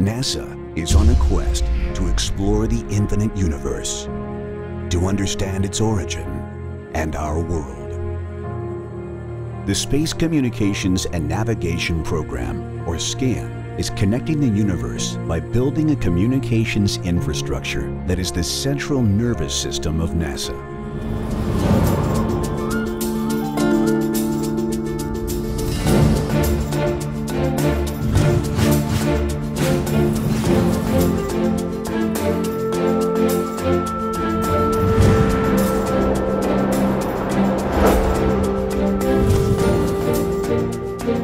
NASA is on a quest to explore the infinite universe, to understand its origin and our world. The Space Communications and Navigation Program, or SCAN, is connecting the universe by building a communications infrastructure that is the central nervous system of NASA.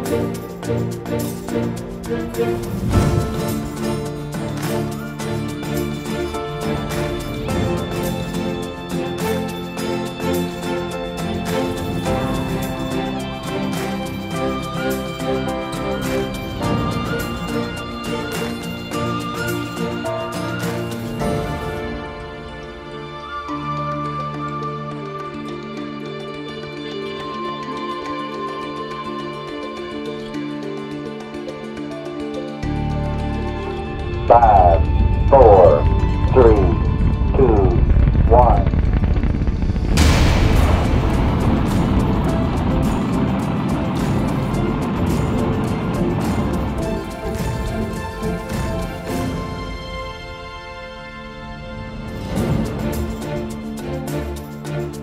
Thank you. Five, four, three,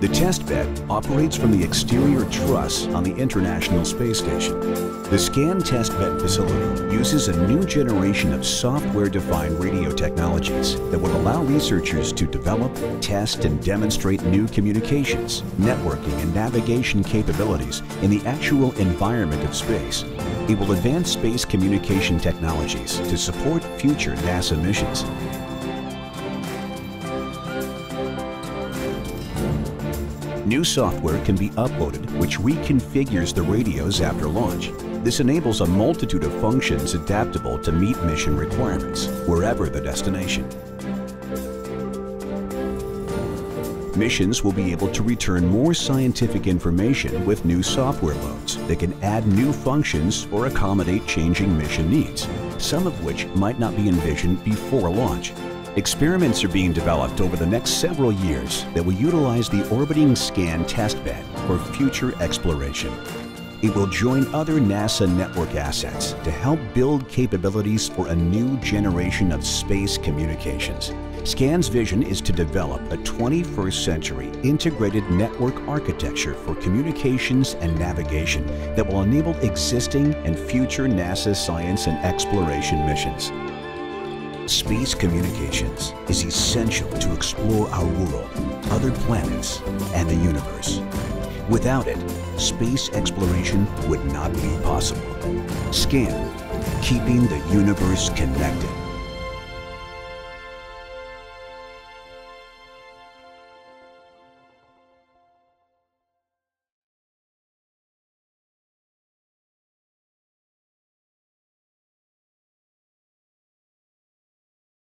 The test bed operates from the exterior truss on the International Space Station. The SCAN test bed facility uses a new generation of software-defined radio technologies that will allow researchers to develop, test, and demonstrate new communications, networking, and navigation capabilities in the actual environment of space. It will advance space communication technologies to support future NASA missions. New software can be uploaded which reconfigures the radios after launch. This enables a multitude of functions adaptable to meet mission requirements, wherever the destination. Missions will be able to return more scientific information with new software loads that can add new functions or accommodate changing mission needs, some of which might not be envisioned before launch. Experiments are being developed over the next several years that will utilize the orbiting scan testbed for future exploration. It will join other NASA network assets to help build capabilities for a new generation of space communications. SCAN's vision is to develop a 21st century integrated network architecture for communications and navigation that will enable existing and future NASA science and exploration missions. Space communications is essential to explore our world, other planets, and the universe. Without it, space exploration would not be possible. SCAN, keeping the universe connected.